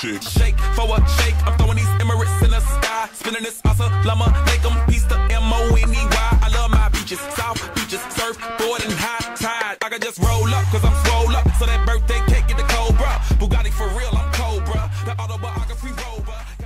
chick. Shake for a shake. I'm throwing these Emirates in the sky. Spinning this awesome llama. Make them piece the M-O-N-E-Y. I love my beaches. South beaches. Surf, board, and high tide. I can just roll up because I'm swole up. So that birthday cake get the Cobra. Bugatti for real. I'm Cobra. The autobiography rover.